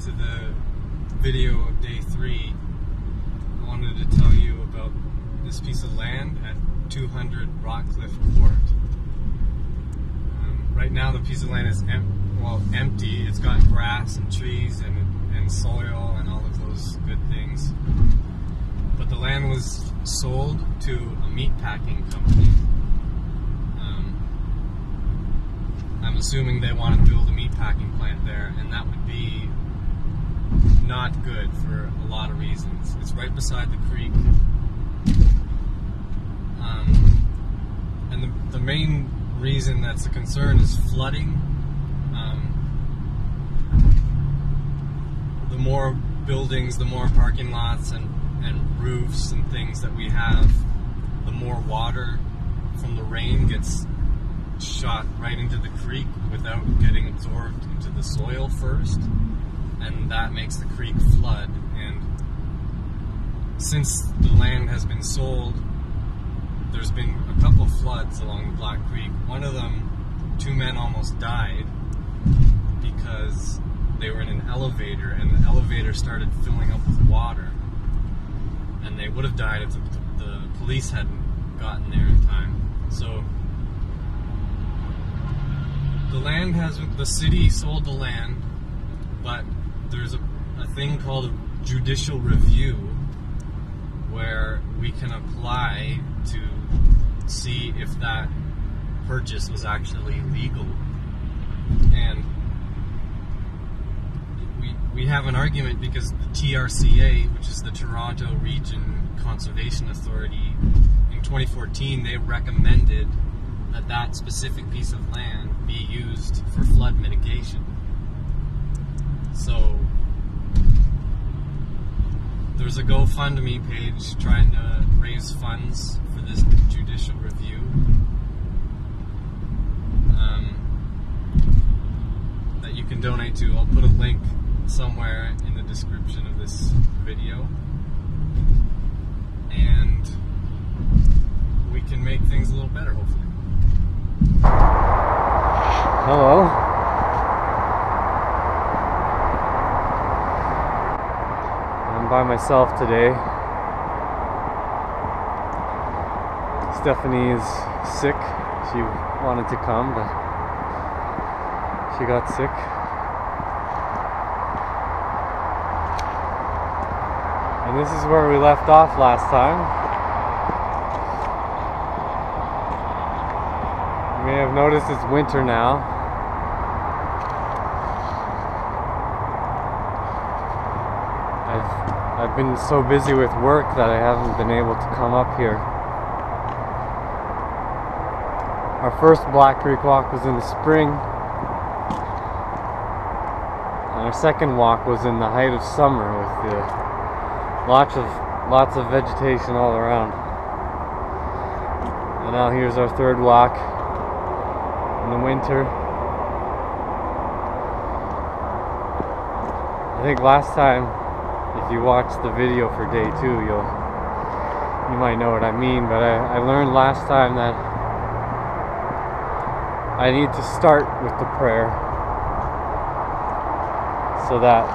to the video of day three, I wanted to tell you about this piece of land at 200 Rockcliffe Court. Um, right now, the piece of land is em- well empty. It's got grass and trees and and soil and all of those good things. But the land was sold to a meat packing company. Um, I'm assuming they want to build a meat packing plant there, and that would be not good for a lot of reasons. It's right beside the creek. Um, and the, the main reason that's a concern is flooding. Um, the more buildings, the more parking lots and, and roofs and things that we have, the more water from the rain gets shot right into the creek without getting absorbed into the soil first. And that makes the creek flood. And since the land has been sold, there's been a couple floods along the Black Creek. One of them, two men almost died because they were in an elevator and the elevator started filling up with water. And they would have died if the, the police hadn't gotten there in time. So the land has the city sold the land, but there's a, a thing called judicial review where we can apply to see if that purchase was actually legal. And we, we have an argument because the TRCA, which is the Toronto Region Conservation Authority, in 2014 they recommended that that specific piece of land be used for flood mitigation. So there's a GoFundMe page trying to raise funds for this judicial review. Um, that you can donate to. I'll put a link somewhere in the description of this video. And we can make things a little better, hopefully. Hello. By myself today. Stephanie is sick. She wanted to come, but she got sick. And this is where we left off last time. You may have noticed it's winter now. I've, I've been so busy with work that I haven't been able to come up here. Our first Black Creek walk was in the spring. And our second walk was in the height of summer with lots of lots of vegetation all around. And now here's our third walk in the winter. I think last time, if you watch the video for day two, you'll you might know what I mean. But I, I learned last time that I need to start with the prayer so that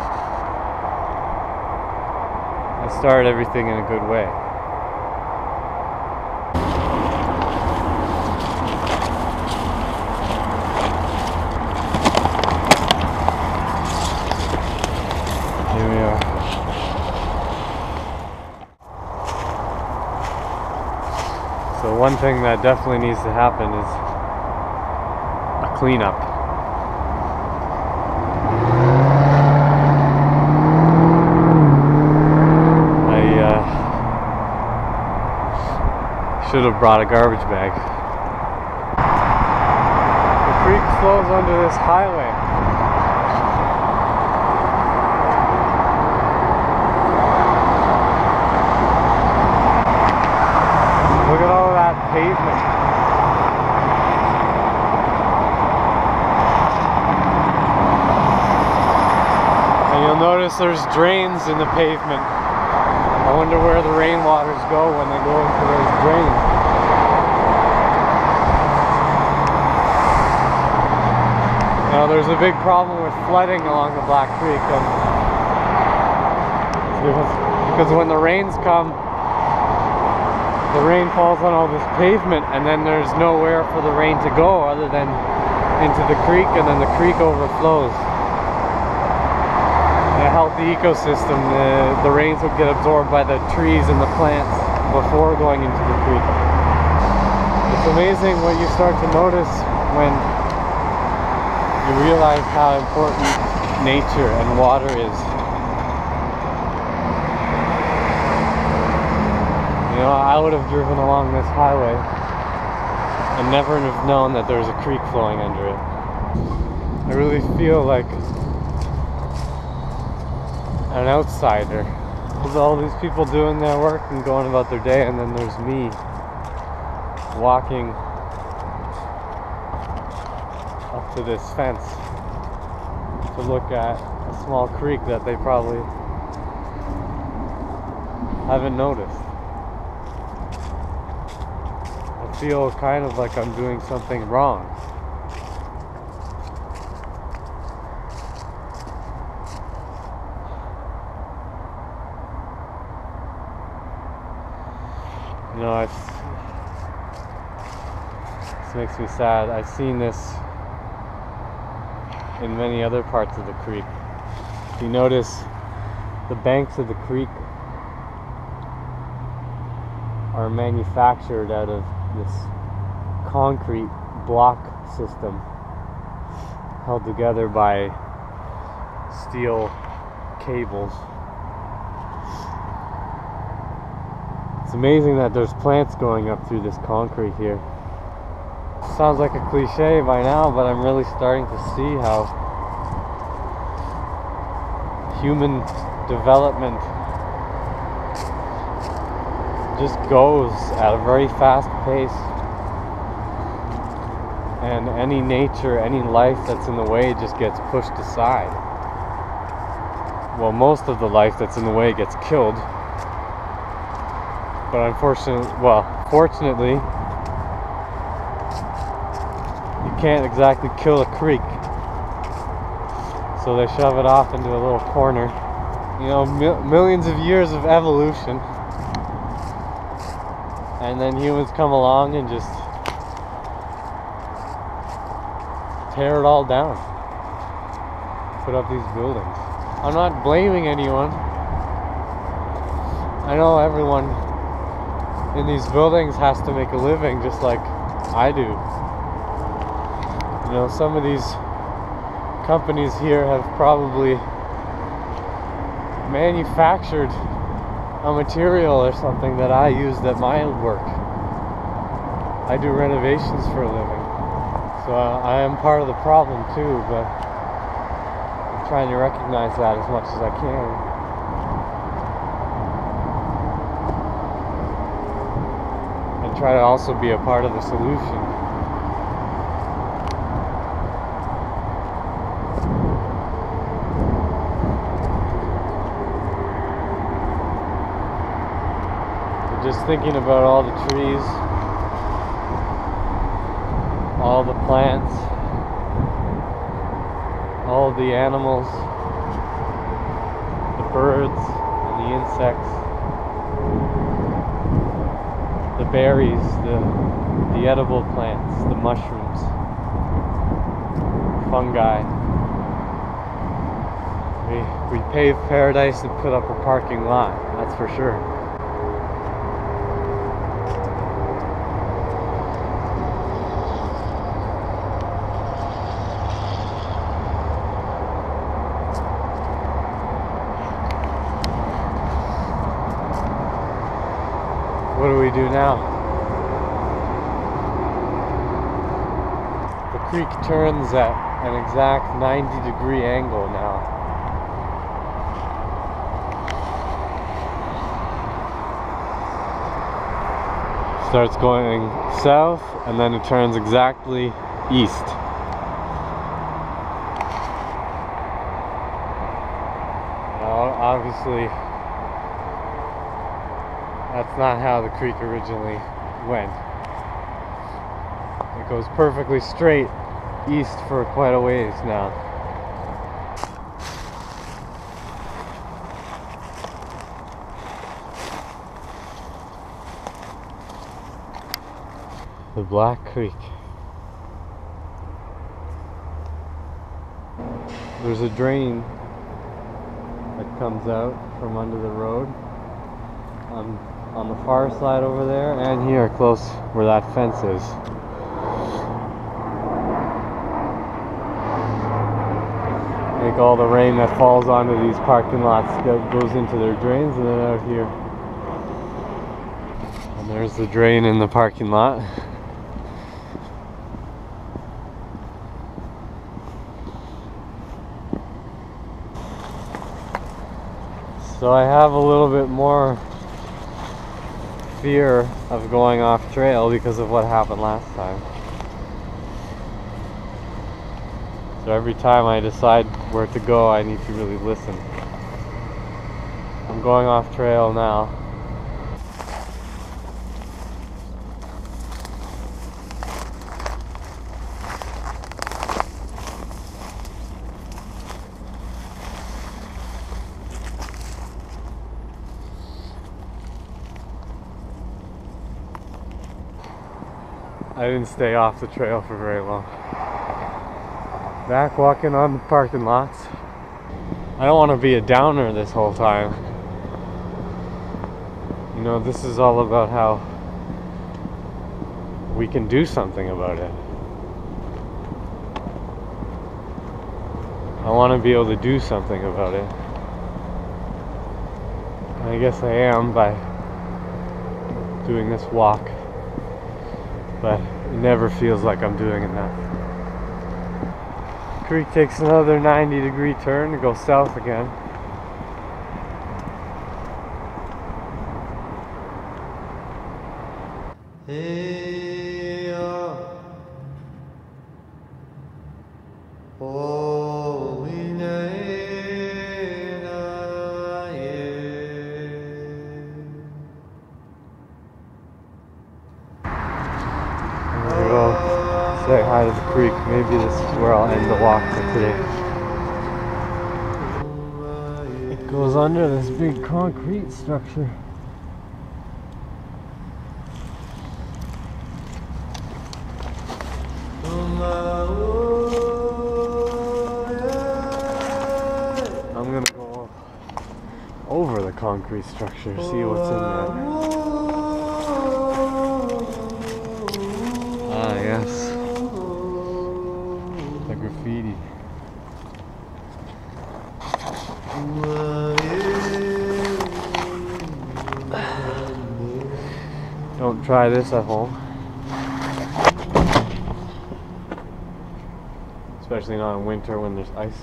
I start everything in a good way. Here we are. So one thing that definitely needs to happen is a cleanup. I uh, should have brought a garbage bag. The creek flows under this highway. Look at all that pavement. And you'll notice there's drains in the pavement. I wonder where the rainwaters go when they go into those drains. Now there's a big problem with flooding along the Black Creek because when the rains come, the rain falls on all this pavement and then there's nowhere for the rain to go other than into the creek and then the creek overflows. Healthy ecosystem, the, the rains would get absorbed by the trees and the plants before going into the creek. It's amazing what you start to notice when you realize how important nature and water is. You know, I would have driven along this highway and never have known that there was a creek flowing under it. I really feel like an outsider. There's all these people doing their work and going about their day, and then there's me walking up to this fence to look at a small creek that they probably haven't noticed. I feel kind of like I'm doing something wrong. You know, I've, this makes me sad. I've seen this in many other parts of the creek. If you notice, the banks of the creek are manufactured out of this concrete block system held together by steel cables. It's amazing that there's plants going up through this concrete here. Sounds like a cliche by now, but I'm really starting to see how human development just goes at a very fast pace. And any nature, any life that's in the way just gets pushed aside. Well, most of the life that's in the way gets killed. But unfortunately, well, fortunately, you can't exactly kill a creek. So they shove it off into a little corner. You know, mil- millions of years of evolution. And then humans come along and just tear it all down. Put up these buildings. I'm not blaming anyone. I know everyone in these buildings has to make a living just like I do. You know, some of these companies here have probably manufactured a material or something that I use at my work. I do renovations for a living. So I am part of the problem too, but I'm trying to recognize that as much as I can. And try to also be a part of the solution. just thinking about all the trees, all the plants, all the animals, the birds and the insects, the berries, the, the edible plants, the mushrooms, fungi. We, we paved paradise and put up a parking lot, that's for sure. What do we do now? The creek turns at an exact 90 degree angle now. Starts going south and then it turns exactly east. Now, obviously, that's not how the creek originally went. It goes perfectly straight east for quite a ways now. The Black Creek. There's a drain that comes out from under the road on the far side over there and here close where that fence is. Make all the rain that falls onto these parking lots goes into their drains and then out here. And there's the drain in the parking lot. So I have a little bit more fear of going off trail because of what happened last time. So every time I decide where to go, I need to really listen. I'm going off trail now. I didn't stay off the trail for very long. Back walking on the parking lots. I don't want to be a downer this whole time. You know, this is all about how we can do something about it. I want to be able to do something about it. And I guess I am by doing this walk but it never feels like I'm doing enough. Creek takes another 90 degree turn to go south again. I'm go say hi to the creek. Maybe this is where I'll end the walk for today. It goes under this big concrete structure. I'm gonna go over the concrete structure, see what's in there. Ah, yes. Don't try this at home. Especially not in winter when there's ice.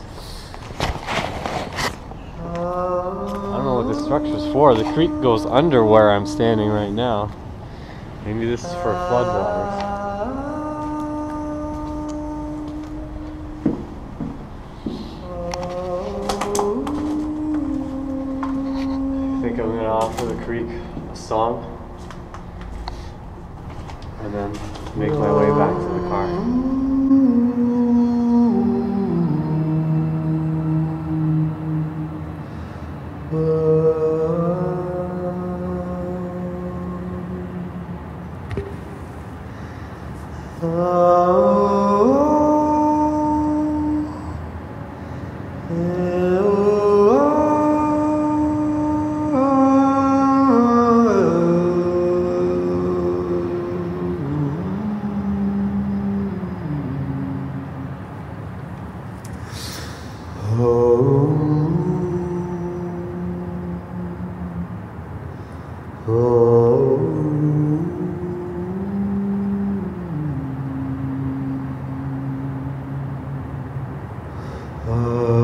I don't know what this structure's for. The creek goes under where I'm standing right now. Maybe this is for floodwaters. I think I'm gonna offer the creek a song and then make my way back to the car. Oh.